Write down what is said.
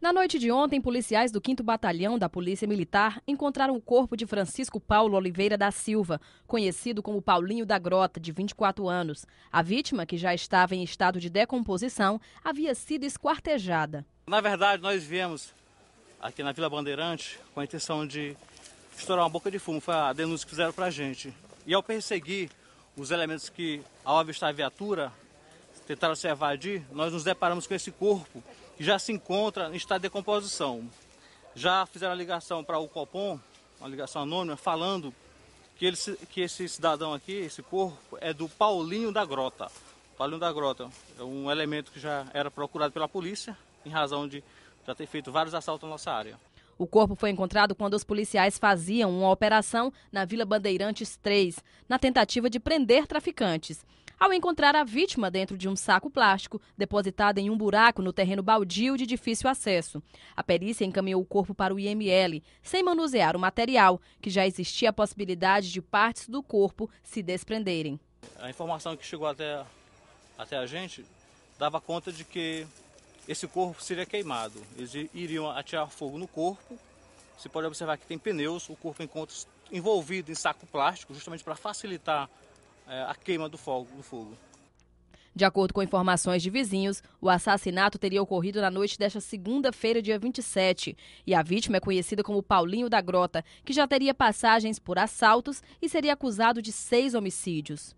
Na noite de ontem, policiais do 5 Batalhão da Polícia Militar encontraram o corpo de Francisco Paulo Oliveira da Silva, conhecido como Paulinho da Grota, de 24 anos. A vítima, que já estava em estado de decomposição, havia sido esquartejada. Na verdade, nós viemos aqui na Vila Bandeirante com a intenção de estourar uma boca de fumo. Foi a denúncia que fizeram para a gente. E ao perseguir os elementos que, ao avistar a viatura, tentaram se evadir, nós nos deparamos com esse corpo que já se encontra em estado de decomposição. Já fizeram a ligação para o Copom, uma ligação anônima, falando que, ele, que esse cidadão aqui, esse corpo, é do Paulinho da Grota. Paulinho da Grota é um elemento que já era procurado pela polícia, em razão de já ter feito vários assaltos na nossa área. O corpo foi encontrado quando os policiais faziam uma operação na Vila Bandeirantes 3, na tentativa de prender traficantes ao encontrar a vítima dentro de um saco plástico depositado em um buraco no terreno baldio de difícil acesso. A perícia encaminhou o corpo para o IML, sem manusear o material, que já existia a possibilidade de partes do corpo se desprenderem. A informação que chegou até, até a gente dava conta de que esse corpo seria queimado. Eles iriam atirar fogo no corpo. Você pode observar que tem pneus, o corpo encontra envolvido em saco plástico, justamente para facilitar a queima do fogo, do fogo. De acordo com informações de vizinhos, o assassinato teria ocorrido na noite desta segunda-feira, dia 27, e a vítima é conhecida como Paulinho da Grota, que já teria passagens por assaltos e seria acusado de seis homicídios.